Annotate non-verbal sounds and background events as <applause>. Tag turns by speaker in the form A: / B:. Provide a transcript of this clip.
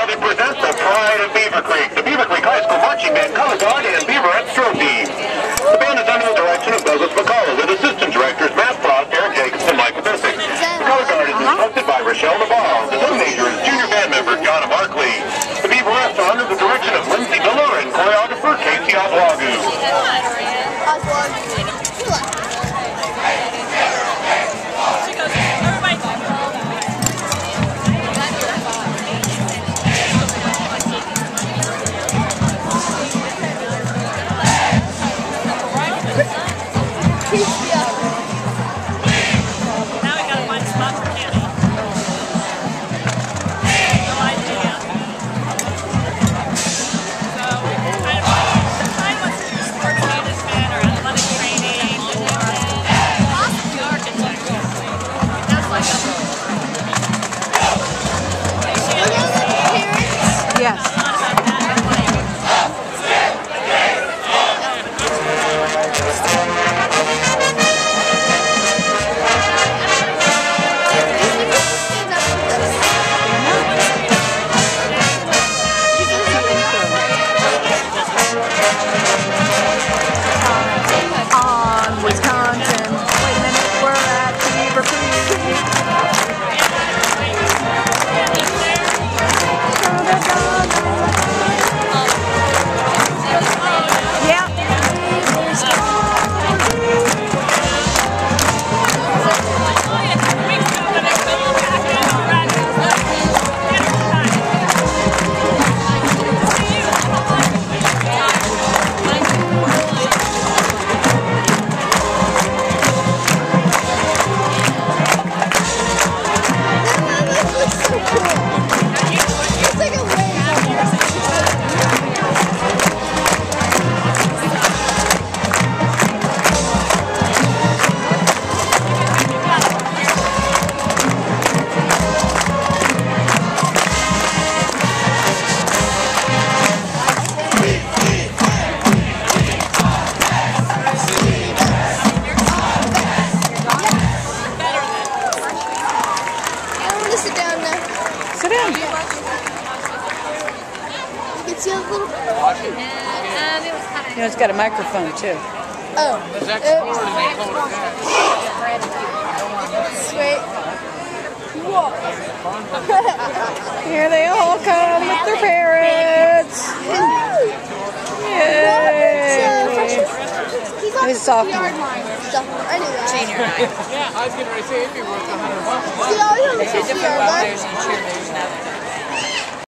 A: Now they present the pride of Beavercreek, the Beavercreek High School Marching Band Color Guard and Beaverettes Trophy. The band is under the direction of Douglas McCullough with assistant directors Matt Frost, Aaron Jacobs, and Michael Bissick. The Color Guard is instructed by Rochelle Navarro. The drum major is junior band member John Markley. The Beaver Beaverettes are under the direction of Lindsay Miller and choreographer Casey Oswagu.
B: At Beaver
C: Sit down. You can see a little.
B: You know, it's got a microphone too.
C: Oh. Sweet.
B: Here they all come with their parents. <laughs>
C: He's on
B: He's a sophomore.
C: yard line. Sophomore. Anyway. Senior. <laughs>
D: Yeah, I was getting ready to say it'd be worth a hundred bucks.
C: See, all you have is a yard line.
E: cheerleaders now.